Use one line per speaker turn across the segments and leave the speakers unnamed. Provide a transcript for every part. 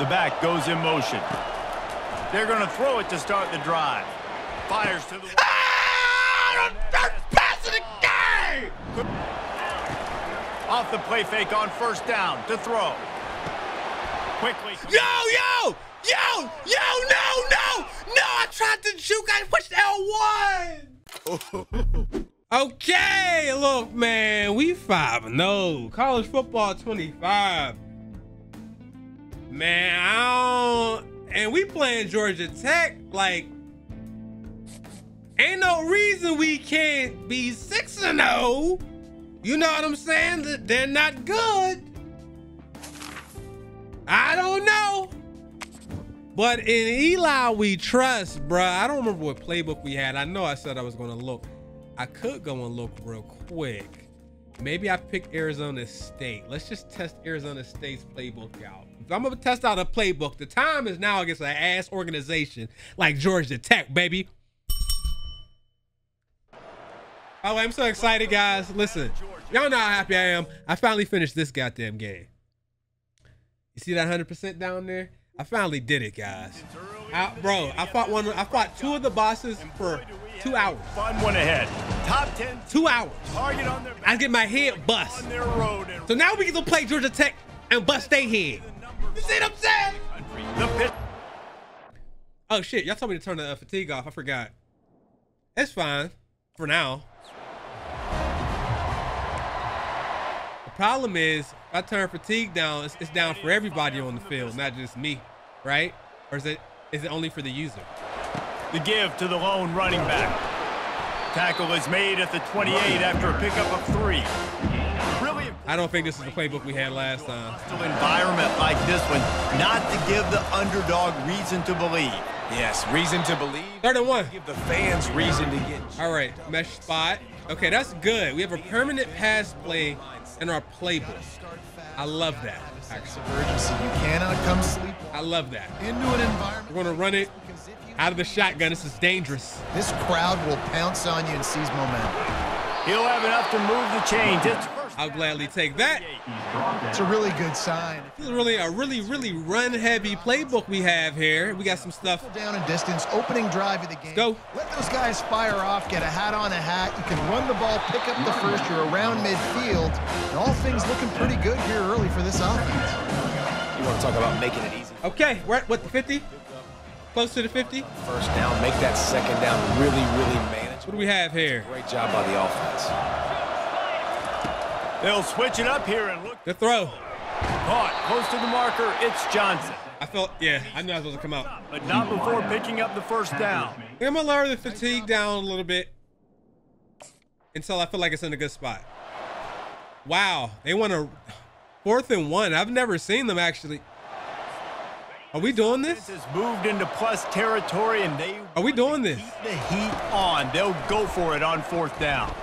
The back goes in motion. They're going to throw it to start the drive. Fires to the...
Ah! Pass of the game!
Off the play fake on first down to throw. Quickly.
Yo, yo! Yo! Yo, no, no! No, I tried to juke. I pushed L1! okay, look, man. We 5 no. College football 25. Man, I don't... And we playing Georgia Tech. Like, ain't no reason we can't be 6 and 0. You know what I'm saying? They're not good. I don't know. But in Eli, we trust, bruh. I don't remember what playbook we had. I know I said I was going to look. I could go and look real quick. Maybe I picked Arizona State. Let's just test Arizona State's playbook out. I'm to test out a playbook, the time is now against an ass organization like Georgia Tech, baby. Oh, I'm so excited, guys. Listen, y'all know how happy I am. I finally finished this goddamn game. You see that 100% down there? I finally did it, guys. I, bro, I fought one. I fought two of the bosses for two hours.
Fun one ahead. Top 10.
Two hours.
Target on their
I get my head bust.
on their road. And
So now we get to play Georgia Tech and bust their head. You see what I'm saying?
the pitch.
Oh shit! Y'all told me to turn the uh, fatigue off. I forgot. It's fine for now. The problem is, if I turn fatigue down, it's, it's down for everybody on the field, not just me, right? Or is it is it only for the user?
The give to the lone running back. Tackle is made at the 28 after a pickup of three. Really
I don't think this is the playbook we had last time.
hostile environment like this one, not to give the underdog reason to believe.
Yes, reason to believe.
Third and one.
Give the fans reason to get.
All right, mesh spot. Okay, that's good. We have a permanent pass play in our playbook. I love that. Actually,
urgency. You cannot come sleep
I love that.
into an environment.
We're gonna run it out of the shotgun. This is dangerous.
This crowd will pounce on you and seize momentum.
He'll have enough to move the chains. It's first.
I'll gladly take that.
It's a really good sign.
This is really a really, really run-heavy playbook we have here. We got some stuff.
Down in distance, opening drive of the game.
go.
Let those guys fire off, get a hat on a hat. You can run the ball, pick up the first. You're around midfield. And all things looking pretty good here early for this offense.
You want to talk about making it easy?
Okay, we're at what the 50? Close to the 50?
First down, make that second down really, really managed.
do we have here?
Great job by the offense.
They'll switch it up here and look.
The throw.
Caught close to the marker. It's Johnson.
I felt, yeah, I knew I was supposed to come out.
But not before picking up the first down.
I'm gonna lower the fatigue down a little bit until I feel like it's in a good spot. Wow, they want a fourth and one. I've never seen them actually. Are we doing this?
This has moved into plus territory and they
Are we doing this?
keep the heat on. They'll go for it on fourth down.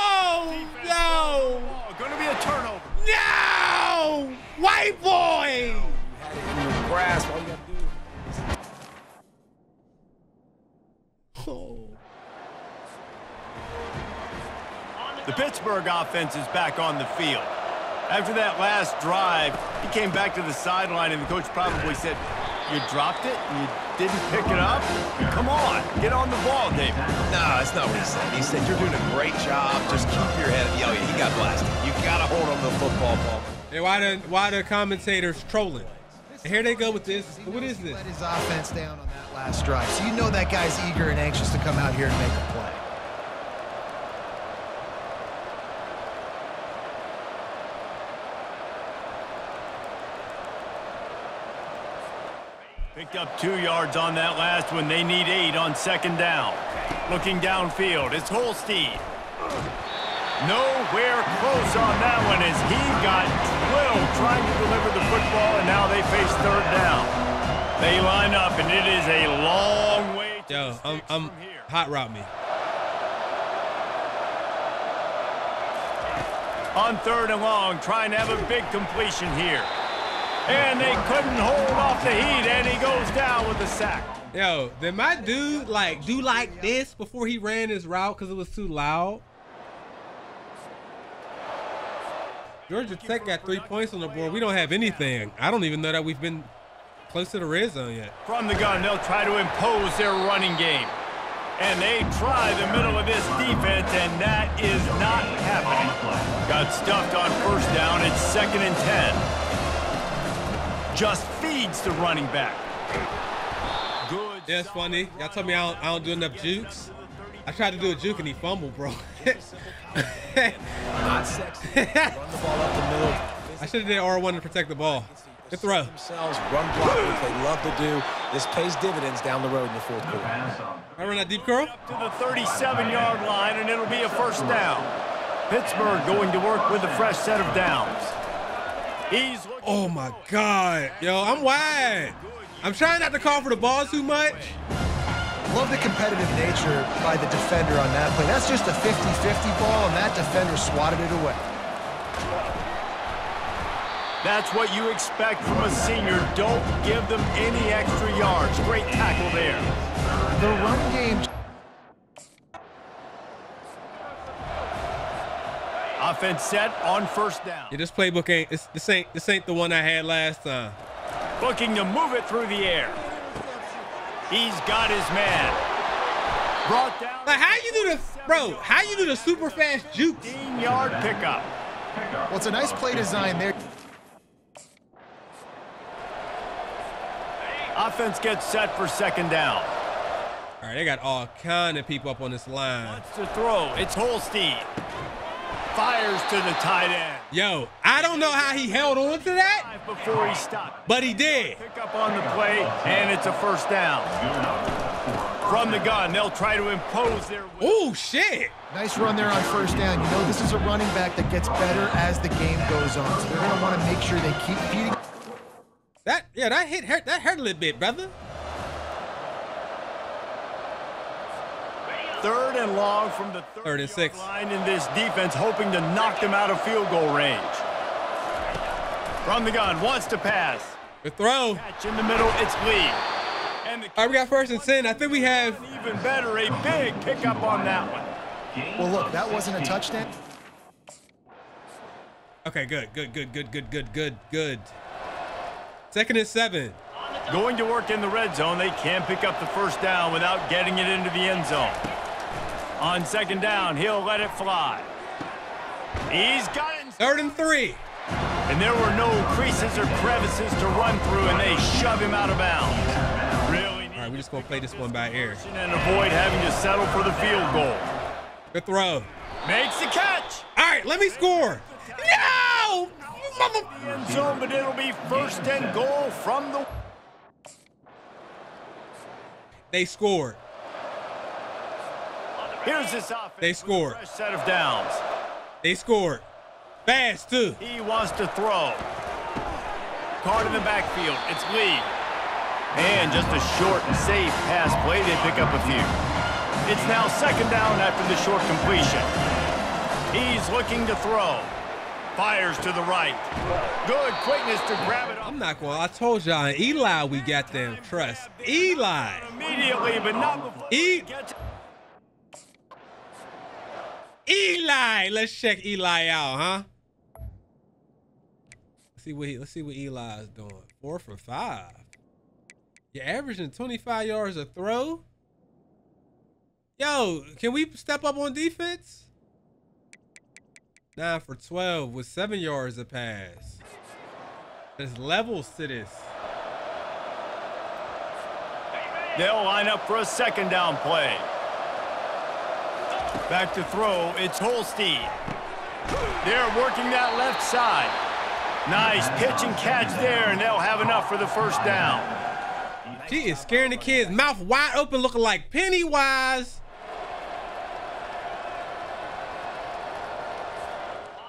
Oh, no,
Oh, going to be a turnover.
No, white boy.
The Pittsburgh offense is back on the field. After that last drive, he came back to the sideline, and the coach probably said, you dropped it? You didn't pick it up? Come on, get on the ball, David.
No, that's not what he said. He said, you're doing a great job. Just keep your head. Oh, yeah, he got blasted. You got to hold on to the football ball.
Hey, why the why the commentators trolling? Here they go with this. What is this?
Let his offense down on that last drive. So you know that guy's eager and anxious to come out here and make a play.
Picked up two yards on that last one. They need eight on second down. Looking downfield, it's Holstein. Nowhere close on that one as he got drilled trying to deliver the football, and now they face third down. They line up, and it is a long way to
Yo,
the
I'm I'm hot route me.
On third and long, trying to have a big completion here. And they couldn't hold off the heat, and he goes down with a sack.
Yo, did my dude like do like this before he ran his route because it was too loud? Georgia Tech got three points on the board. We don't have anything. I don't even know that we've been close to the red zone yet.
From the gun, they'll try to impose their running game. And they try the middle of this defense, and that is not happening. Got stuffed on first down. It's second and 10. Just feeds the running back. Good.
Yeah, funny. Y'all told me I don't, I don't do enough jukes. I tried to do a juke and he fumbled, bro.
Not sexy. Run the ball up the middle.
I should have did R1 to protect the ball. Good throw.
Themselves run block, which they love to do. This pays dividends down the road in the fourth quarter.
I run that deep curl.
Up to the 37-yard line, and it'll be a first down. Pittsburgh going to work with a fresh set of downs. He's looking
Oh my God. Yo, I'm wide. I'm trying not to call for the ball too much.
Love the competitive nature by the defender on that play. That's just a 50-50 ball, and that defender swatted it away.
That's what you expect from a senior. Don't give them any extra yards. Great tackle there.
The run game
Offense set on first down.
Yeah, this playbook ain't this, this ain't this ain't the one I had last time.
Looking to move it through the air. He's got his man. Brought down.
Like how you do the bro? How you do the super fast juke?
15-yard pickup.
Well, it's a nice play design there.
Offense gets set for second down.
All right, they got all kind of people up on this line.
Wants to throw. It's Holstein. Fires to the tight end.
Yo, I don't know how he held on to that,
Before he stopped.
but he did.
Pick up on the play, and it's a first down. From the gun, they'll try to impose their will.
Oh shit!
Nice run there on first down. You know, this is a running back that gets better as the game goes on. So they're going to want to make sure they keep feeding.
That yeah, that hit hurt. That hurt a little bit, brother.
Third and long from the third,
Third and six.
line in this defense, hoping to knock them out of field goal range. From the gun, wants to pass.
The throw.
Catch in the middle, it's Lee. And the
All right, we got first and ten. I think we have.
even better, a big pickup on that one.
Well, look, that wasn't a touchdown.
Okay, good, good, good, good, good, good, good, good. Second and seven.
Going to work in the red zone, they can't pick up the first down without getting it into the end zone. On second down, he'll let it fly. He's got it.
Third and three.
And there were no creases or crevices to run through, and they shove him out of bounds. Really
All right, we're just gonna play this one by ear.
and avoid having to settle for the field goal.
Good throw.
Makes the catch.
All right, let me score. No, mother.
End zone, but it'll be first and goal from the.
They scored.
Here's this offense.
They scored.
Fresh set of downs.
They scored. Fast too.
He wants to throw. Card in the backfield. It's Lee. And just a short and safe pass play. They pick up a few. It's now second down after the short completion. He's looking to throw. Fires to the right. Good quickness to grab it up
I'm not going. I told y'all, Eli, we got them trust. Eli.
immediately, but not before
E-
he gets
Eli. Let's check Eli out, huh? Let's see what he, let's see what Eli is doing. Four for five. You're averaging 25 yards a throw. Yo, can we step up on defense? Nine for 12 with seven yards a pass. There's levels to this.
They'll line up for a second down play. Back to throw, it's Holstein. They're working that left side. Nice pitch and catch there, and they'll have enough for the first down.
She is scaring the kids, mouth wide open, looking like Pennywise.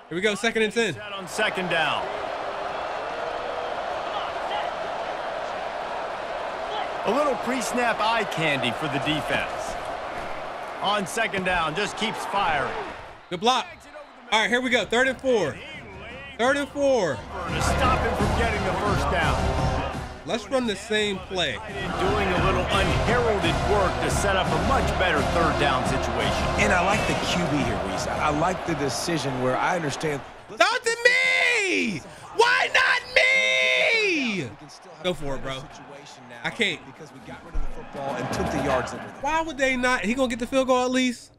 Here we go, second and 10.
Set on second down. A little pre-snap eye candy for the defense. On second down, just keeps firing.
Good block. All right, here we go, third and four. Third and four.
To stop him from getting the first down.
Let's run the same play.
Doing a little unheralded work to set up a much better third down situation.
And I like the QB here, Reese. I I like the decision where I understand.
Throw it to me? Why not me? Go for it, bro. I can't.
Because we got rid of the football and took the yards with.
Why would they not? He gonna get the field goal at least?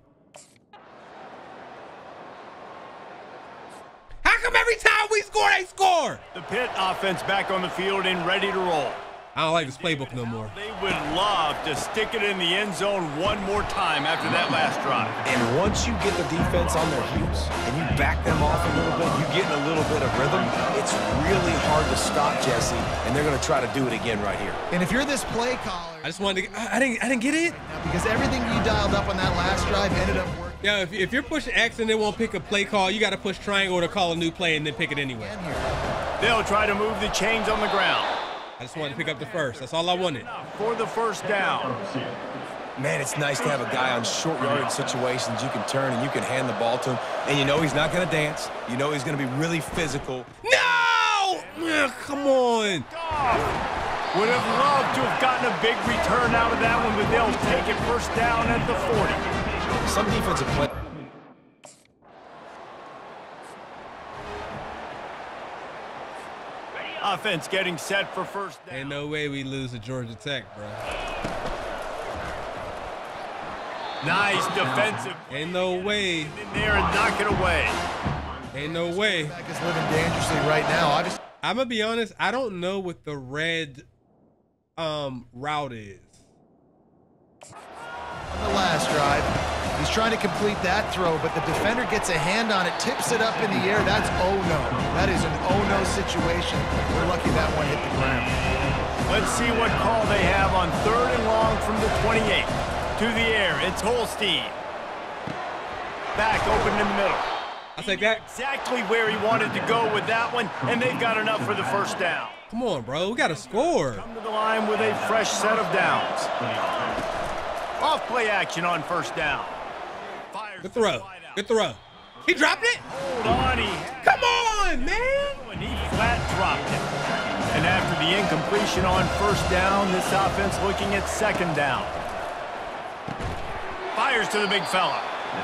How come every time we score, they score?
The Pitt offense back on the field and ready to roll.
I don't like this playbook no more.
They would love to stick it in the end zone one more time after that last drive.
And once you get the defense on their heels and you back them off a little bit, you get in a little bit of rhythm, it's really hard to stop Jesse, and they're going to try to do it again right here.
And if you're this play caller,
I just wanted to. I, I didn't. I didn't get it.
because everything you dialed up on that last drive ended up working
Yeah, if, if you're pushing X and they won't pick a play call, you got to push triangle to call a new play and then pick it anyway.
They'll try to move the chains on the ground
I just wanted to pick up the first. That's all I wanted.
for the first down.
Man, it's nice to have a guy on short yardage situations you can turn and you can hand the ball to him. And you know he's not going to dance. You know he's going to be really physical.
No! Ugh, come on.
Would have loved to have gotten a big return out of that one, but they'll take it first down at the 40.
Some defensive play.
Offense getting set for first down.
Ain't no way we lose to Georgia Tech, bro.
Nice defensive
Ain't no way.
in there and knock it away.
Ain't no way.
Back is living dangerously right now. Obviously,
I'm gonna be honest. I don't know what the red um route is.
on the last drive, he's trying to complete that throw, but the defender gets a hand on it, tips it up in the air. That's oh no. That is an oh no situation. We're lucky that one hit the ground.
Let's see what call they have on third and long from the 28. To the air, it's Holstein. Back open in the middle.
I'll take that.
Exactly where he wanted to go with that one, and they've got enough for the first down.
Come on, bro. We gotta score.
Come to the line with a fresh set of downs. Off play action on first down.
Good throw. Good throw. He dropped it.
Hold on, he
Come on, man.
Oh, and he flat dropped it. And after the incompletion on first down, this offense looking at second down. Fires to the big fella.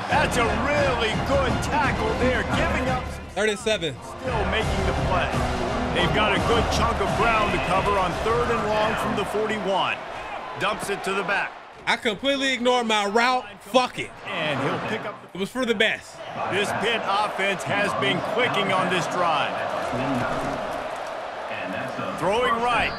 That's a really good tackle there, giving up some
Third and seven.
still making the play. They've got a good chunk of ground to cover on third and long from the 41. Dumps it to the back.
I completely ignored my route. Fuck it.
And he'll pick up
It was for the best.
This Pitt offense has been clicking on this drive. Throwing right.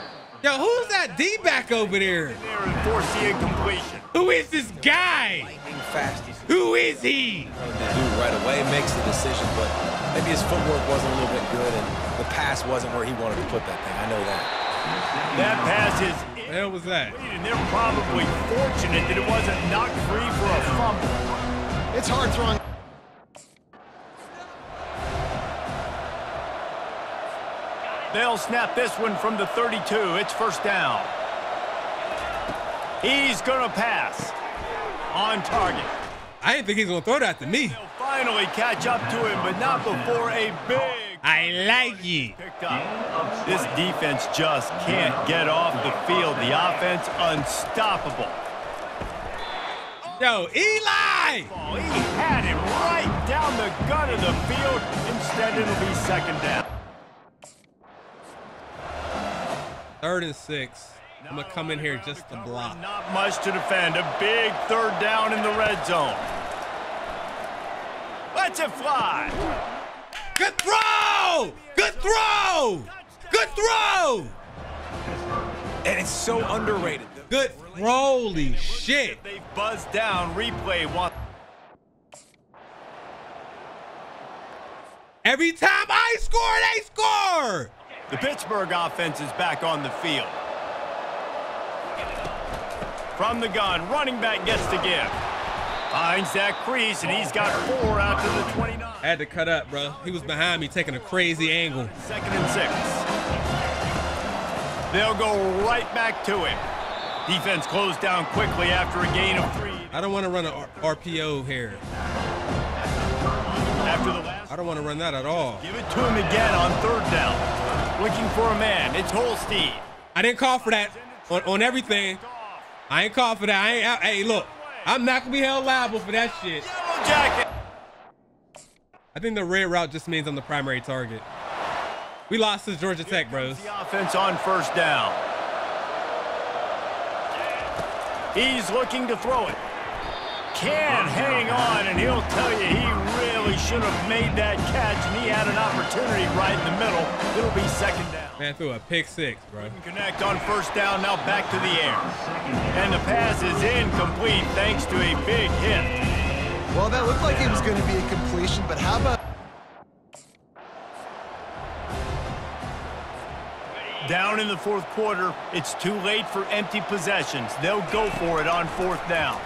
Yo, who's that D back over there?
There and force the incompletion.
Who is this guy?
Lightning fast.
Who is he?
to do right away, makes the decision, but maybe his footwork wasn't a little bit good and the pass wasn't where he wanted to put that thing. I know that.
That pass is
The hell was that?
and they're probably fortunate that it wasn't knocked free for a fumble.
It's hard throwing.
They'll snap this one from the 32. It's first down. He's going to pass. On target.
I didn't think he was gonna throw that to me.
They'll finally catch up to him, but not before a big
I like it.
This defense just can't get off the field. The offense unstoppable.
Yo, Eli!
Oh, he had him right down the gut of the field. Instead, it'll be second down.
Third and six. I'm gonna come in here just to block.
Not much to defend. A big third down in the red zone. Let's it fly.
Good throw! Throw! Good throw!
And it's so underrated.
Good. Holy shit.
They buzzed down. Replay one.
Every time I score, they score!
The Pittsburgh offense is back on the field. From the gun, running back gets to give. Finds that crease, and he's got four out to the 29.
I had to cut up, bro. He was behind me taking a crazy angle.
Second and six. They'll go right back to him. Defense closed down quickly after a gain of three.
I don't want to run an R- RPO here.
After the last,
I don't want to run that at all.
give it to him again on third down. Looking for a man. It's Holstein.
I didn't call for that on, on everything. I ain't call for that. I ain't. I, hey, look, I'm not gonna be held liable for that shit.
Yellow jacket.
I think the red route just means I'm the primary target. We lost to Georgia Tech, bros.
The offense on first down. He's looking to throw it. Can't hang on, and he'll tell you he really should have made that catch, and he had an opportunity right in the middle. It'll be second down.
Man threw a pick six, bro.
Connect on first down, now back to the air. And the pass is incomplete thanks to a big hit.
Well, that looked like it was going to be a completion, but how about
Down in the fourth quarter, it's too late for empty possessions. They'll go for it on fourth down.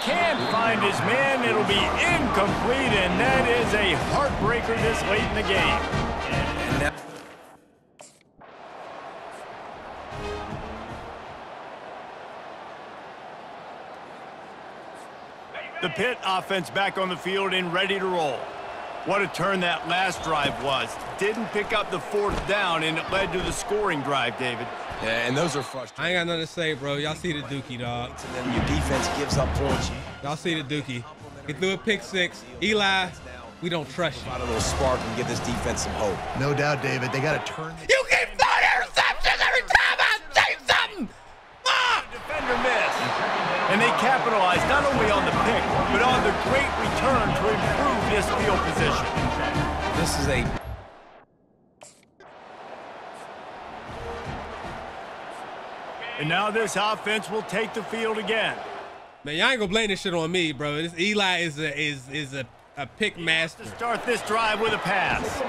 Can't find his man. It'll be incomplete, and that is a heartbreaker this late in the game.
And now,
The Pitt offense back on the field and ready to roll. What a turn that last drive was. Didn't pick up the fourth down, and it led to the scoring drive, David.
yeah, and those are frustrating.
I
frustrating.
ain't got nothing to say, bro. Y'all see the dookie, dog.
And then your defense gives up points.
Y'all see the dookie. He threw a pick six. Eli, we don't trust you.
Provide a little spark and give this defense some hope.
no doubt, David? They got to turn. The-
You keep throwing interceptions every time I say something. Ah!
Defender missed. And they capitalized not only on the pick, but on the great return to improve this field position.
This is a
And now this offense will take the field again.
Man, y'all ain't gonna blame this shit on me, bro. This Eli is a is is a, a pick master.
To start this drive with a pass.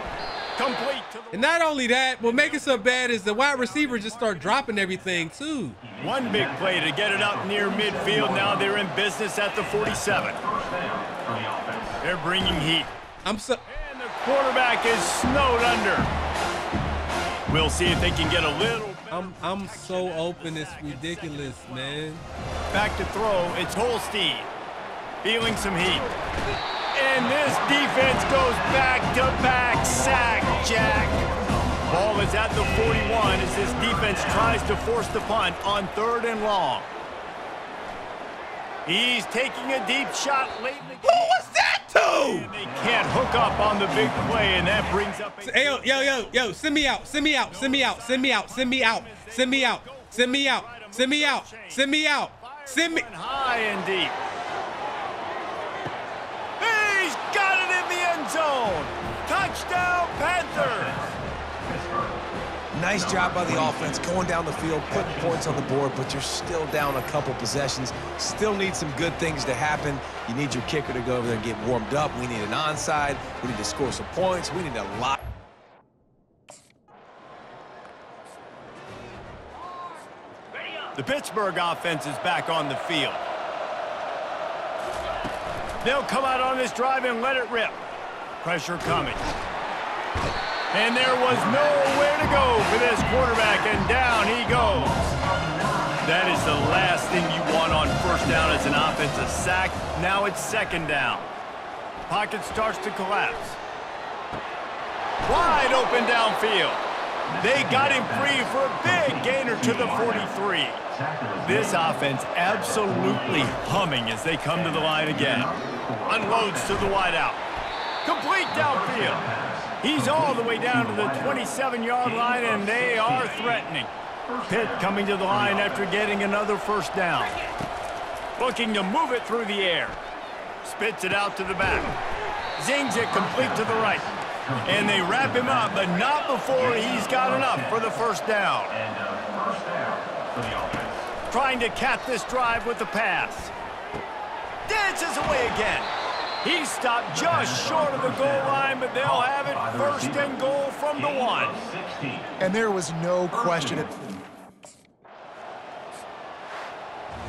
Complete to the
And not only that, what makes it so bad is the wide receiver just start dropping everything too.
one big play to get it up near midfield. Now they're in business at the 47. They're bringing heat.
I'm so
And the quarterback is snowed under. We'll see if they can get a little
I'm I'm so open, it's ridiculous, man.
back to throw. It's Holstein feeling some heat. And this defense goes back to back sack, Jack. Ball is at the 41 as this defense tries to force the punt on third and long. He's taking a deep shot late in the game.
Who was that to?
And they can't hook up on the big play, and that brings up a
Hey, yo, yo, yo, yo, send me out, send me out, send me out, send me out, send me out, send me out, send me out, send me out, send me out, send me.
high and deep. He's got it in the end zone. Touchdown, Panthers.
nice job by the offense going down the field, putting points on the board, but you're still down a couple possessions. Still need some good things to happen. You need your kicker to go over there and get warmed up. We need an onside. We need to score some points. We need a lot.
The Pittsburgh offense is back on the field. They'll come out on this drive and let it rip. Pressure coming. And there was nowhere to go for this quarterback, and down he goes. That is the last thing you want on first down as an offensive sack. Now it's second down. Pocket starts to collapse. Wide open downfield. They got him free for a big gainer to the 43. This offense absolutely humming as they come to the line again. Unloads to the wideout. Complete downfield. He's all the way down to the 27-yard line, and they are threatening. Pitt coming to the line after getting another first down. Looking to move it through the air. Spits it out to the back. Zings it complete to the right. And they wrap him up, but not before he's got enough for the first down. Trying to cap this drive with the pass. Dances away again. He's stopped just short of the goal line, but they'll have it first and goal from the one.
And there was no question. It,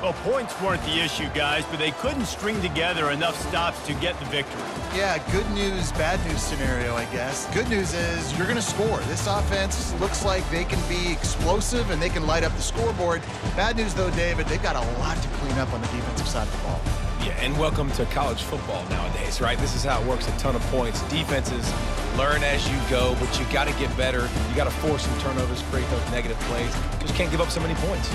Well, points weren't the issue, guys, but they couldn't string together enough stops to get the victory.
yeah, good news, bad news scenario, I guess. Good news is you're going to score. This offense looks like they can be explosive and they can light up the scoreboard. Bad news, though, David, they've got a lot to clean up on the defensive side of the ball.
Yeah, and welcome to college football nowadays, right? This is how it works. A ton of points. Defenses learn as you go, but you got to get better. You got to force some turnovers, create those negative plays. Just can't give up so many points.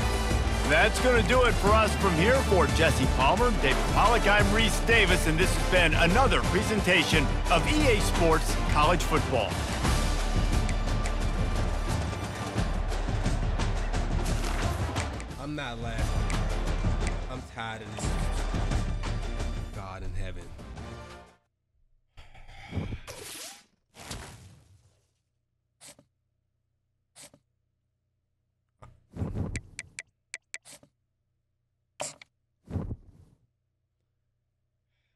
That's going to do it for us from here. For Jesse Palmer, David Pollack, I'm Reese Davis, and this has been another presentation of EA Sports College Football.
I'm not laughing. I'm tired of this.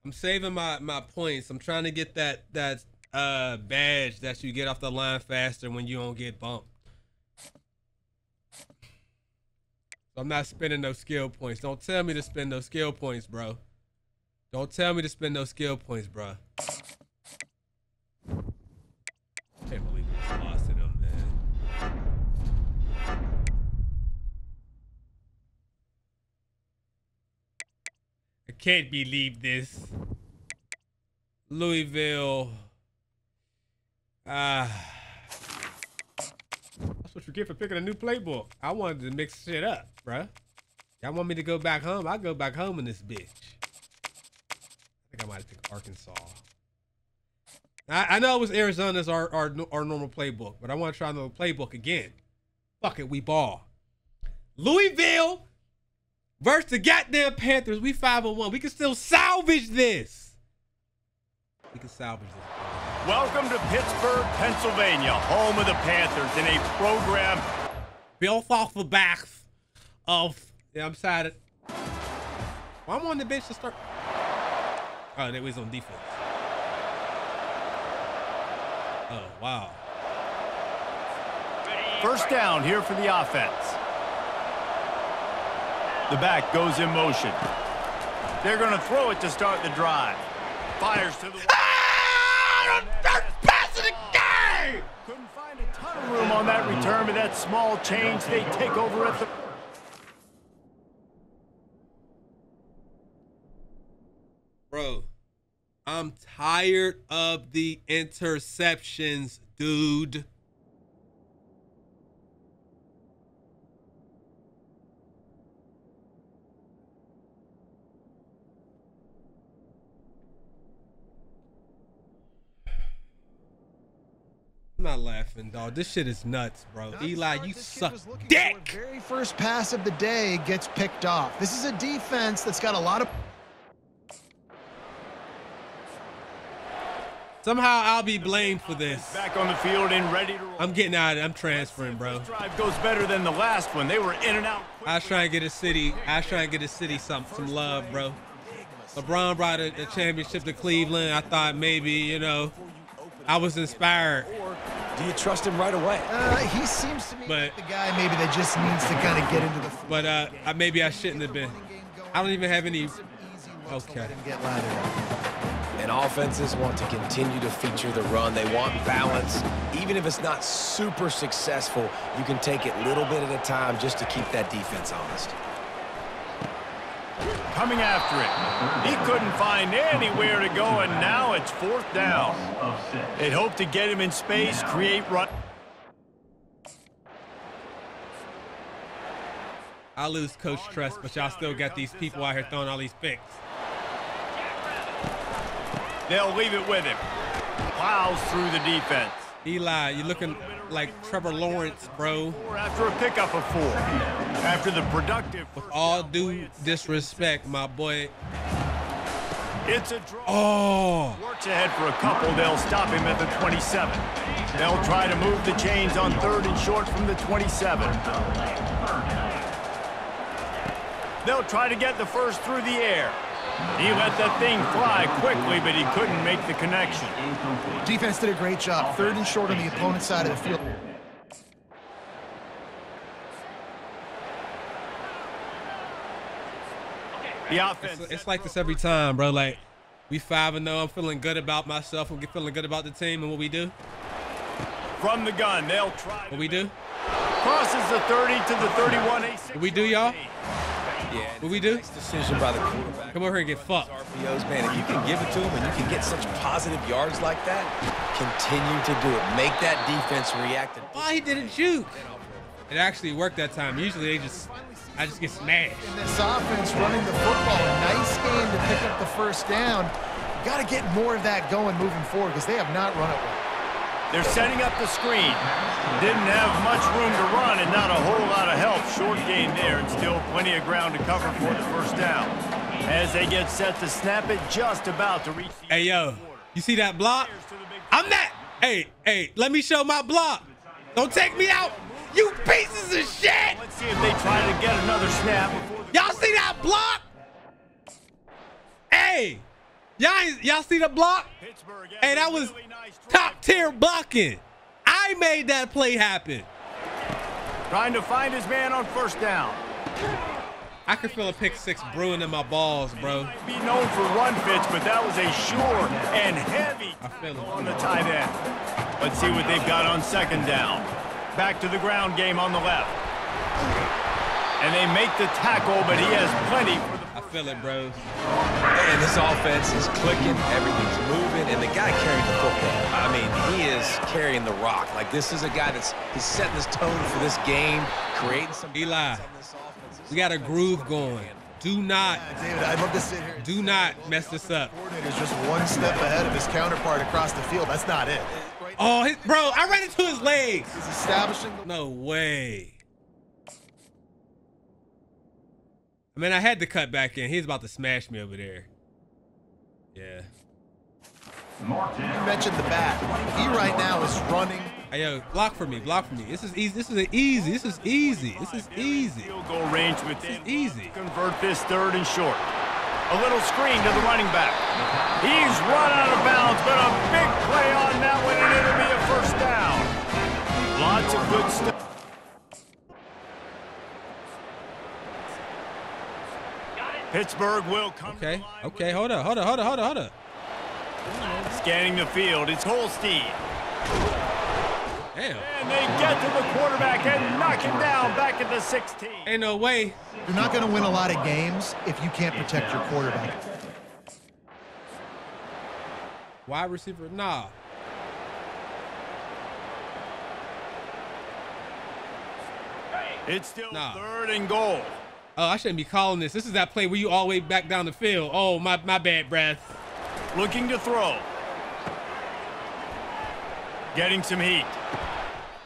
I'm saving my my points. I'm trying to get that that uh badge that you get off the line faster when you don't get bumped. I'm not spending those skill points. Don't tell me to spend those skill points, bro. Don't tell me to spend those skill points, bro. Can't believe we lost to them, man. I can't believe this. Louisville. Ah. That's what you get for picking a new playbook. I wanted to mix shit up, bruh. Y'all want me to go back home? I'll go back home in this bitch. I think I might have picked Arkansas. I, I know it was Arizona's our, our our normal playbook, but I want to try another playbook again. Fuck it, we ball. Louisville versus the goddamn Panthers. We 501. We can still salvage this. We can salvage this.
Welcome to Pittsburgh, Pennsylvania, home of the Panthers, in a program
built off the backs of. Yeah, I'm excited. Well, I'm on the bench to start. Oh, they was on defense. Oh wow.
First down here for the offense. The back goes in motion. They're going to throw it to start the drive. Fires to the. Ah!
pass of the game.
Couldn't find a ton of room on that return, but that small change, they take over at the.
Bro, I'm tired of the interceptions, dude. I'm not laughing, dog. This shit is nuts, bro.
Not
Eli, you suck dick.
Very first pass of the day gets picked off. This is a defense that's got a lot of
Somehow I'll be blamed for this.
Back on the field and ready to roll.
I'm getting out of it. I'm transferring, bro.
This drive goes better than the last one. They were in and out.
I was trying to get a city. I was trying to get a city some some love, bro. LeBron brought a, a championship to Cleveland. I thought maybe you know, I was inspired.
Do you trust him right away?
Uh, he seems to me
But-
like the guy maybe that just needs to kind of get into the flow.
But uh, maybe I shouldn't have been. I don't even have any.
Easy looks to
Okay.
And offenses want to continue to feature the run. They want balance. Even if it's not super successful, you can take it little bit at a time just to keep that defense honest.
Coming after it. He couldn't find anywhere to go, and now it's fourth down. They'd hope to get him in space, create run.
I lose coach trust, but y'all still got these people out here throwing all these picks.
They'll leave it with him. Plows through the defense.
Eli, you're looking like Trevor Lawrence, bro.
After a pickup of four. After the productive.
With all due disrespect, my boy.
It's a draw.
Oh,
Works ahead for a couple. They'll stop him at the 27. They'll try to move the chains on third and short from the 27. They'll try to get the first through the air. He let that thing fly quickly, but he couldn't make the connection.
Defense did a great job. Third and short on the opponent's side of the field.
The offense.
it's, it's like this every time, bro. Like we five and zero. I'm feeling good about myself. I'm feeling good about the team and what we do.
From the gun, they'll try.
What we do?
Crosses the 30 to the 31. A
What we do, y'all?
Yeah.
What we do?
Nice decision by the quarterback.
Come over here and get fucked.
RPOs, man, if you can give it to him and you can get such positive yards like that, continue to do it. Make that defense react.
Why he didn't juke? It actually worked that time. Usually they just, I just get smashed.
In this offense running the football, a nice game to pick up the first down. Got to get more of that going moving forward because they have not run it well.
They're setting up the screen. Didn't have much room to run and not a whole lot of help. Short gain there and still plenty of ground to cover for the first down. As they get set to snap it, just about to reach the
Hey, yo, you see that block? I'm not. Hey, hey, let me show my block. Don't take me out, you pieces of shit.
Let's see if they try to get another snap
Y'all see that block? Hey, y'all, y'all see the block? Hey, that was top tier blocking. I made that play happen.
Trying to find his man on first down.
I can feel a pick six brewing in my balls, bro.
Might be known for run fits, but that was a sure and heavy
I feel it.
on the tight end. Let's see what they've got on second down. Back to the ground game on the left. And they make the tackle, but he has plenty for the
I feel it, bros.
And this offense is clicking, everything's moving, and the guy carrying the football. I mean, he is carrying the rock. Like this is a guy that's he's setting this tone for this game, creating some
Eli,
balance on this offense. This
We got a groove going. Do not,
David, I'd love to sit here.
do not mess this up.
Coordinator is just one step ahead of his counterpart across the field. That's not it.
Oh, his, bro, I ran into his legs.
He's establishing the
No way. I mean, I had to cut back in. He's about to smash me over there. Yeah.
You mentioned the back. He right now is running.
Hey, yo, block for me, block for me. This is easy. This is easy. This is easy. This is easy.
field goal range with
This is easy.
Convert this third and short. A little screen to the running back. He's run out of bounds, but a big play on that one, and it'll be a first down. Lots of good stuff. Pittsburgh will come.
Okay. Okay. Hold up. Hold up. Hold up. Hold up. Hold up.
Scanning the field, it's Holstein.
Damn.
And they get to the quarterback and knock him down back at the 16.
Ain't no way.
You're not going to win a lot of games if you can't protect your quarterback.
Wide receiver. Nah.
It's still
Nah.
third and goal.
Oh, I shouldn't be calling this. This is that play where you all the way back down the field. Oh, my my bad, breath.
Looking to throw. Getting some heat.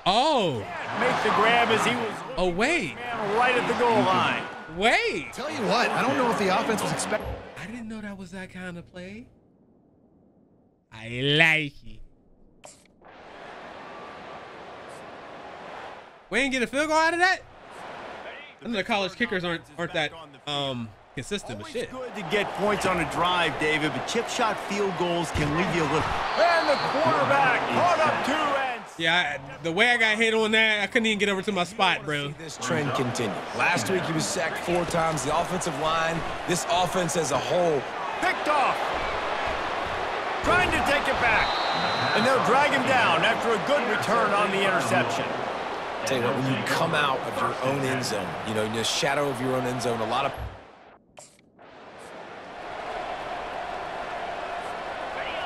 Oh.
Make the grab as he was
Oh wait.
man right at the goal line.
Wait.
Tell you what, I don't know if the offense was expecting.
I didn't know that was that kind of play. I like it. We ain't get a field goal out of that. I know the college kickers aren't aren't that um consistent, but
Always
shit.
good to get points on a drive, David, but chip shot field goals can leave you a little. And the quarterback caught up two ends.
Yeah, I, the way I got hit on that, I couldn't even get over to my spot, bro.
This trend continue. Last week he was sacked four times. The offensive line, this offense as a whole,
Picked off. Trying to take it back. And they'll drag him down after a good return on the interception.
Tell you what, when you come out of your own end zone, you know, in the shadow of your own end zone, a lot of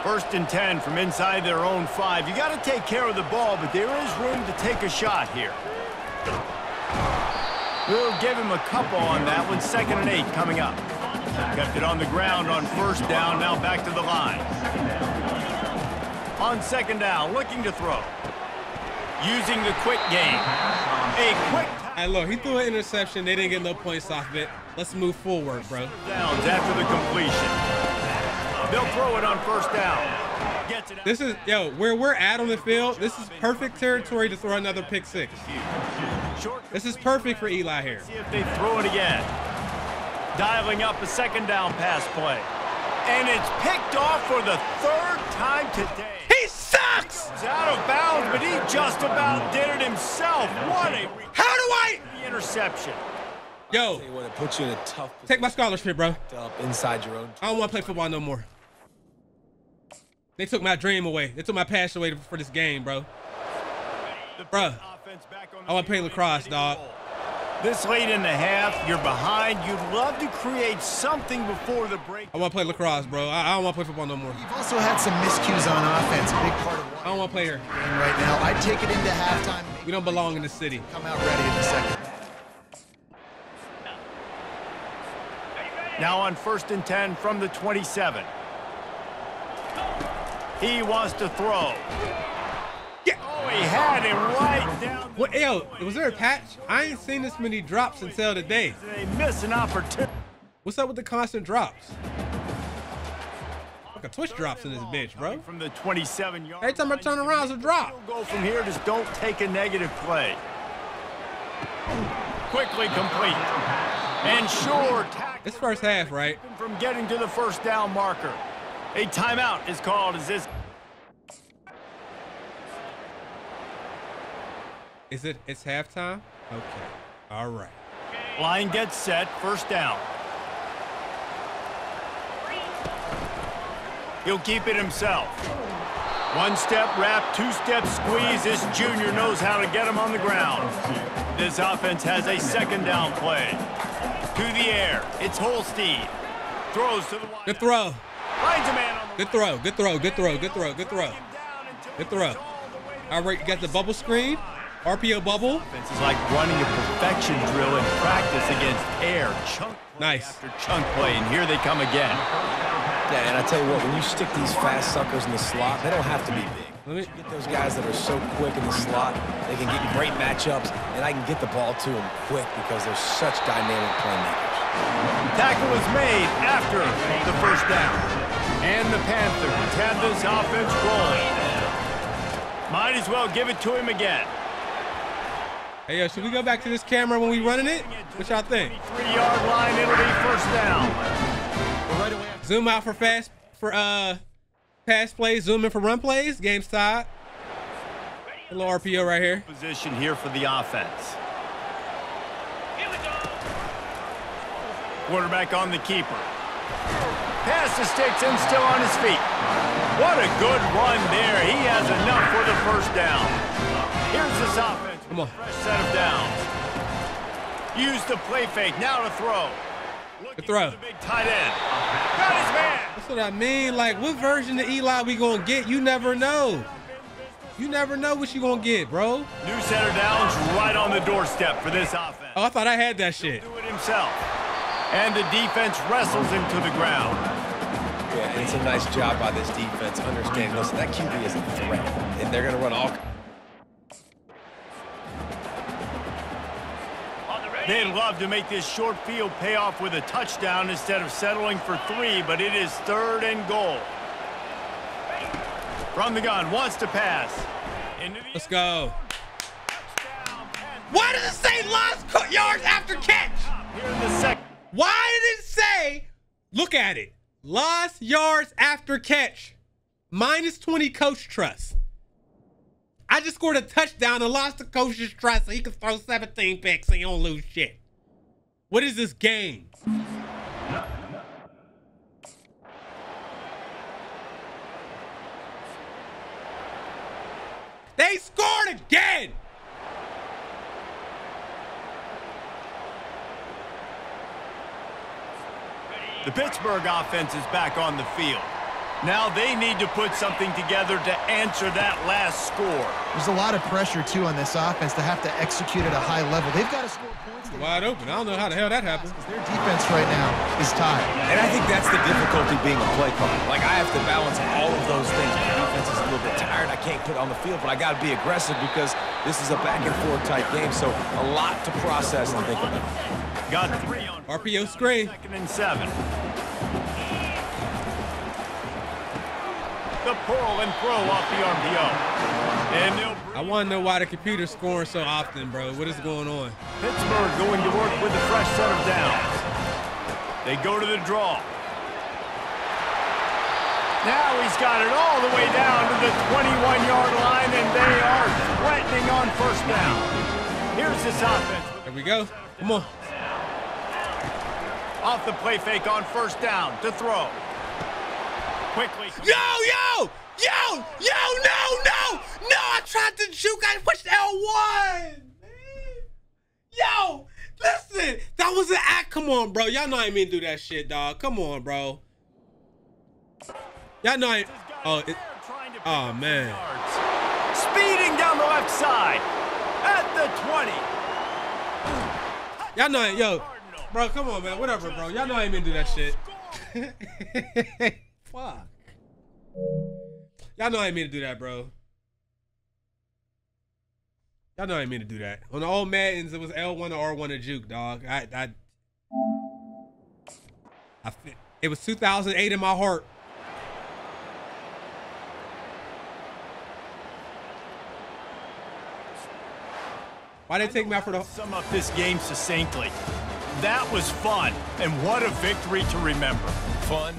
First and 10 from inside their own five. You got to take care of the ball, but there is room to take a shot here. We'll give him a couple on that one. Second and eight coming up. Kept it on the ground on first down. Now back to the line. On second down, looking to throw. Using the quick game. A quick
Hey, look, he threw an interception. They didn't get no points off of it. Let's move forward, bro.
downs after the completion. They'll throw it on first down. Gets it out.
This is yo, where we're at on the field. This is perfect territory to throw another pick six. This is perfect for Eli here.
See if they throw it again. Dialing up a second down pass play. And it's picked off for the third time today.
He.
It's out of bounds, but he just about did it himself. What a
How do I?
the interception.
Yo,
Tell you what, it puts you in a tough
take my scholarship, bro.
up inside your own.
I don't want to play football no more. They took my dream away. They took my passion away for this game, bro.
The
Bruh,
back on
I wanna play lacrosse,
ready to
dog.
Roll. This late in the half, you're behind. You'd love to create something before the break.
I want to play lacrosse, bro. I, I don't want to play football no more.
You've also had some miscues on offense, a big part of
I don't want to play here.
why right now. I'd take it into halftime.
We don't belong in the city.
Come out ready in the second.
Now on first and 10 from the 27. He wants to throw. He had him right down.
What? Yo, was there a patch? I ain't seen this many drops until today.
They miss an opportunity.
What's up with the constant drops? Like a twitch drops in this bitch, bro.
From the 27 yard
Every time I turn around, it's a drop.
Go from here, just don't take a negative play. Quickly complete. And sure,
It's first half, right?
from getting to the first down marker. A timeout is called as this
Is it? It's halftime. Okay. All right.
line gets set, first down. He'll keep it himself. One step wrap, two step squeeze. This junior knows how to get him on the ground. This offense has a second down play. To the air, it's Holstein. Throws to the wide.
Good throw.
Finds a man on the
Good throw. Good throw. Good throw. Good throw. Good throw. Good throw. All right, you got the bubble screen. RPO bubble.
Offense is like running a perfection drill in practice against air. Chunk play
Nice.
after chunk play, and here they come again.
Yeah, and I tell you what, when you stick these fast suckers in the slot, they don't have to be big.
Let me.
You get those guys that are so quick in the slot, they can get great matchups, and I can get the ball to them quick because they're such dynamic playmakers.
Tackle is made after the first down. And the Panthers have this offense rolling. Might as well give it to him again.
Hey, yo, should we go back to this camera when we running it? What y'all think?
Three-yard line, it'll be first down.
Right
Zoom out for fast for uh pass plays. Zoom in for run plays. Game's tied. A little RPO right here.
Position here for the offense. Quarterback on the keeper. Pass to sticks and still on his feet. What a good run there. He has enough for the first down. Here's this offense. With
Come on.
a Fresh set of downs. Use the play fake. Now to throw. Looking
Good throw.
for The big tight end. Got his man.
That's what I mean. Like, what version of Eli we gonna get? You never know. You never know what you gonna get, bro.
New center downs right on the doorstep for this offense.
Oh, I thought I had that shit.
do it himself. And the defense wrestles him to the ground.
Yeah, it's a nice job by this defense understanding, listen, that QB is a threat, and they're going to run all
They'd love to make this short field pay off with a touchdown instead of settling for three, but it is third and goal. From the gun, wants to pass.
Let's go.
touchdown.
Why does it say lost yards after catch?
Here in the second.
Why did it say? Look at it. Lost yards after catch. Minus 20 coach trust. I just scored a touchdown and lost the coach's trust so he can throw 17 picks so you don't lose shit. What is this game? They scored again.
The Pittsburgh offense is back on the field. Now they need to put something together to answer that last score.
There's a lot of pressure, too, on this offense to have to execute at a high level. They've got to score points. They-
Wide open. I don't know how the hell that happened.
Their defense right now is tied.
And I think that's the difficulty being a play caller. Like, I have to balance all of those things. My defense is a little bit tired. I can't put on the field, but I got to be aggressive because this is a back and forth type game. So a lot to process and think about.
Got three on
RPO screen.
second and seven. Pull and throw off the RPO. And
I want to know why the computer's scoring so often, bro. What is going on?
Pittsburgh going to work with a fresh set of downs. They go to the draw. Now he's got it all the way down to the 21-yard line, and they are threatening on first down. Here's this offense.
There we go. Come on.
Off the play fake on first down to throw. Quickly.
Yo, yo, yo, yo, no, no, no. I tried to juke. I pushed L1. Yo, Listen, that was an act. Come on, bro. Y'all know I ain't mean to do that shit, dog. Come on, bro. Y'all know I. Oh, it, oh man.
Speeding down the left side at the 20.
Y'all know, yo, bro. Come on, man. Whatever, bro. Y'all know I ain't mean to do that shit. Y'all know I ain't mean to do that, bro. Y'all know I ain't mean to do that. On the old Maddens, it was L1 or R1 to juke, dog. I, I, I, it was 2008 in my heart. Why did they take me out for the?
Sum up this game succinctly. That was fun, and what a victory to remember. Fun.